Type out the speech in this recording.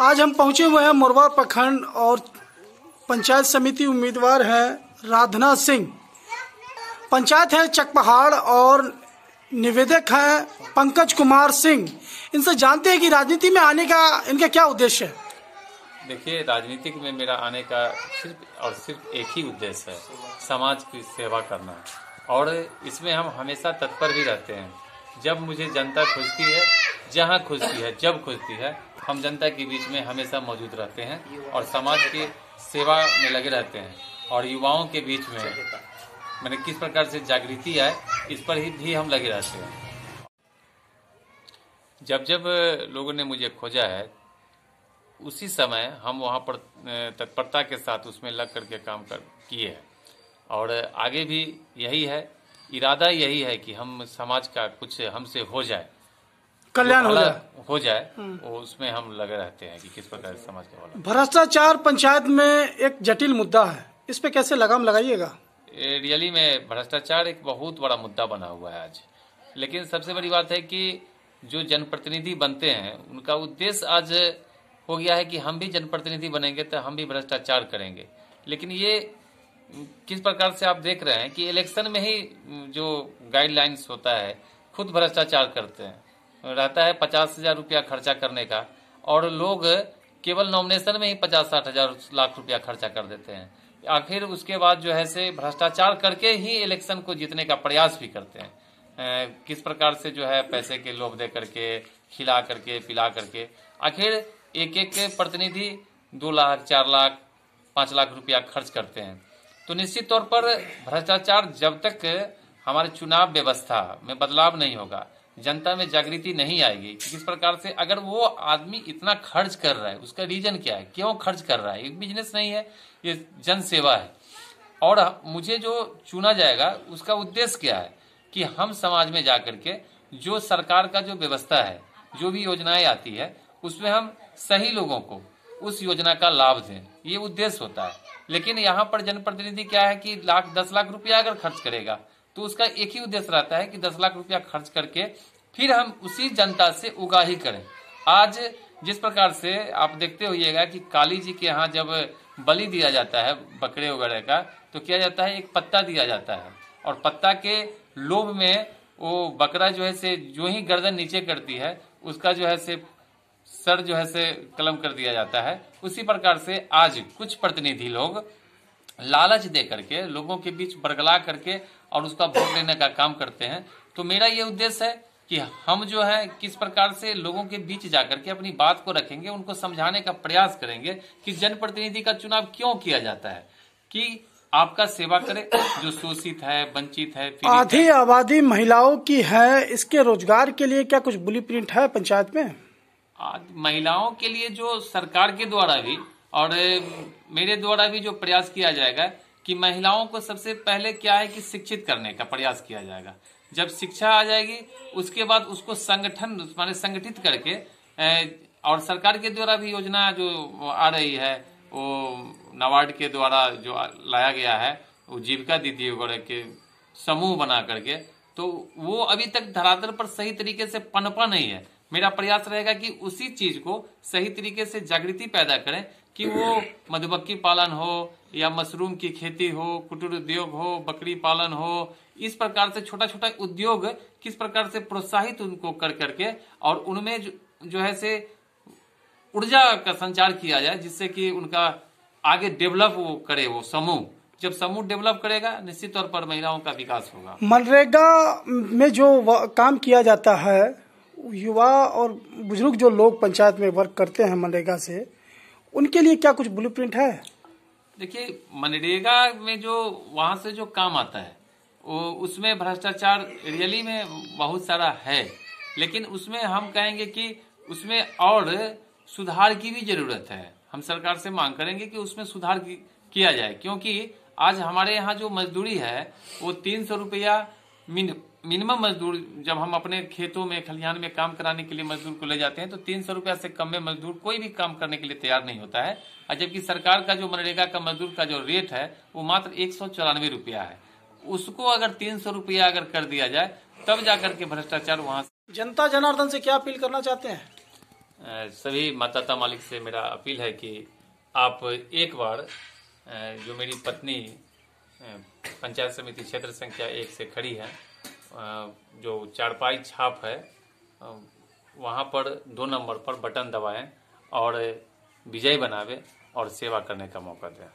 आज हम पहुँचे हुए हैं मोरवा प्रखंड और पंचायत समिति उम्मीदवार है राधना सिंह। पंचायत है चकपहाड़ और निवेदक है पंकज कुमार सिंह। इनसे जानते हैं कि राजनीति में आने का इनका क्या उद्देश्य है? देखिए, राजनीतिक में मेरा आने का सिर्फ़ और सिर्फ़ एक ही उद्देश्य है, समाज की सेवा करना। और इसमें हम हमेशा तत्पर भी रहते हैं। जब मुझे जनता खुजती है, जहाँ खुजती है, जब खोजती है हम जनता के बीच में हमेशा मौजूद रहते हैं और समाज की सेवा में लगे रहते हैं। और युवाओं के बीच में मैंने किस प्रकार से जागृति आए इस पर ही भी हम लगे रहते हैं। जब जब लोगों ने मुझे खोजा है उसी समय हम वहाँ पर तत्परता के साथ उसमें लग करके काम कर किए हैं। और आगे भी यही है इरादा यही है कि हम समाज का कुछ हमसे हो जाए। कल्याण हो जाए। हो जाए वो उसमें हम लगे रहते हैं कि किस प्रकार से समाज का भला। भ्रष्टाचार पंचायत में एक जटिल मुद्दा है। इस पे कैसे लगाम लगाइएगा? रियली में भ्रष्टाचार एक बहुत बड़ा मुद्दा बना हुआ है आज। लेकिन सबसे बड़ी बात है कि जो जनप्रतिनिधि बनते हैं उनका उद्देश्य आज हो गया है कि हम भी जनप्रतिनिधि बनेंगे तो हम भी भ्रष्टाचार करेंगे। लेकिन ये किस प्रकार से आप देख रहे हैं कि इलेक्शन में ही जो गाइडलाइंस होता है खुद भ्रष्टाचार करते हैं। रहता है पचास हज़ार रुपया खर्चा करने का। और लोग केवल नॉमिनेशन में ही पचास साठ हज़ार लाख रुपया खर्चा कर देते हैं। आखिर उसके बाद जो है से भ्रष्टाचार करके ही इलेक्शन को जीतने का प्रयास भी करते हैं। किस प्रकार से जो है पैसे के लोभ दे करके, खिला करके, पिला करके। आखिर एक एक प्रतिनिधि दो लाख, चार लाख, पाँच लाख रुपया खर्च करते हैं। तो निश्चित तौर पर भ्रष्टाचार जब तक हमारे चुनाव व्यवस्था में बदलाव नहीं होगा जनता में जागृति नहीं आएगी किस प्रकार से अगर वो आदमी इतना खर्च कर रहा है, उसका रीजन क्या है, क्यों खर्च कर रहा है? ये बिज़नेस नहीं है, ये जन सेवा है। और मुझे जो चुना जाएगा, उसका उद्देश्य क्या है? कि हम समाज में जाकर के जो सरकार का जो व्यवस्था है, जो भी योजनाएँ आती है, उसमें हम सही लोगों को उस योजना का लाभ दें, ये उद्देश्य होता है। लेकिन यहाँ पर जनप्रतिनिधि क्या है कि लाख, दस लाख रुपया अगर खर्च करेगा तो उसका एक ही उद्देश्य रहता है कि दस लाख रुपया खर्च करके फिर हम उसी जनता से उगाही करें। आज जिस प्रकार से आप देखते होइएगा कि काली जी के यहाँ जब बलि दिया जाता है, बकरे वगैरह का तो किया जाता है, एक पत्ता दिया जाता है। और पत्ता के लोभ में वो बकरा जो है से जो ही गर्दन नीचे करती है, उसका जो है से सर जो है से कलम कर दिया जाता है। उसी प्रकार से आज कुछ प्रतिनिधि लोग लालच दे करके, लोगों के बीच बरगला करके और उसका वोट लेने का काम करते हैं। तो मेरा ये उद्देश्य है कि हम जो है किस प्रकार से लोगों के बीच जाकर के अपनी बात को रखेंगे उनको समझाने का प्रयास करेंगे कि जनप्रतिनिधि का चुनाव क्यों किया जाता है। कि आपका सेवा करे जो शोषित है वंचित है है। आधी आबादी महिलाओं की है इसके रोज़गार के लिए क्या कुछ बुली प्रिंट है पंचायत में? आज महिलाओं के लिए जो सरकार के द्वारा भी और मेरे द्वारा भी जो प्रयास किया जाएगा कि महिलाओं को सबसे पहले क्या है कि शिक्षित करने का प्रयास किया जाएगा। जब शिक्षा आ जाएगी, उसके बाद उसको संगठन, माने संगठित करके और सरकार के द्वारा भी योजना जो आ रही है, वो नाबार्ड के द्वारा जो लाया गया है, वो जीविका दीदी वगैरह के समूह बना करके तो वो अभी तक धरातल पर सही तरीके से पनपा नहीं है। मेरा प्रयास रहेगा कि उसी चीज़ को सही तरीके से जागृति पैदा करें कि वो मधुमक्खी पालन हो या मशरूम की खेती हो कुटीर उद्योग हो बकरी पालन हो इस प्रकार से छोटा छोटा उद्योग किस प्रकार से प्रोत्साहित उनको कर करके और उनमें जो, जो है से ऊर्जा का संचार किया जाए जिससे कि उनका आगे डेवलप वो करे वो समूह। जब समूह डेवलप करेगा निश्चित तौर पर महिलाओं का विकास होगा। मनरेगा में जो काम किया जाता है युवा और बुज़ुर्ग जो लोग पंचायत में वर्क करते हैं मनरेगा से, उनके लिए क्या कुछ ब्लूप्रिंट है? देखिए, मनरेगा में जो वहाँ से जो काम आता है, वो उसमें भ्रष्टाचार रियली में बहुत सारा है। लेकिन उसमें हम कहेंगे कि उसमें और सुधार की भी ज़रूरत है। हम सरकार से मांग करेंगे कि उसमें सुधार किया जाए, क्योंकि आज हमारे यहाँ जो मजदूरी है, वो तीन सौ रुपया मिनिमम मजदूर जब हम अपने खेतों में खलिहान में काम कराने के लिए मजदूर को ले जाते हैं तो तीन सौ रुपया से कम में मजदूर कोई भी काम करने के लिए तैयार नहीं होता है। और जबकि सरकार का जो मनरेगा का मजदूर का जो रेट है वो मात्र एक सौ चौरानवे रुपया है। उसको अगर तीन सौ रुपया अगर कर दिया जाए तब जाकर के भ्रष्टाचार वहाँ जनता जनार्दन से क्या अपील करना चाहते हैं? सभी मतदाता मालिक से मेरा अपील है कि आप एक बार जो मेरी पत्नी पंचायत समिति क्षेत्र संख्या एक से खड़ी है जो चारपाई छाप है वहाँ पर दो नंबर पर बटन दबाएँ और विजय बनावे और सेवा करने का मौका दें।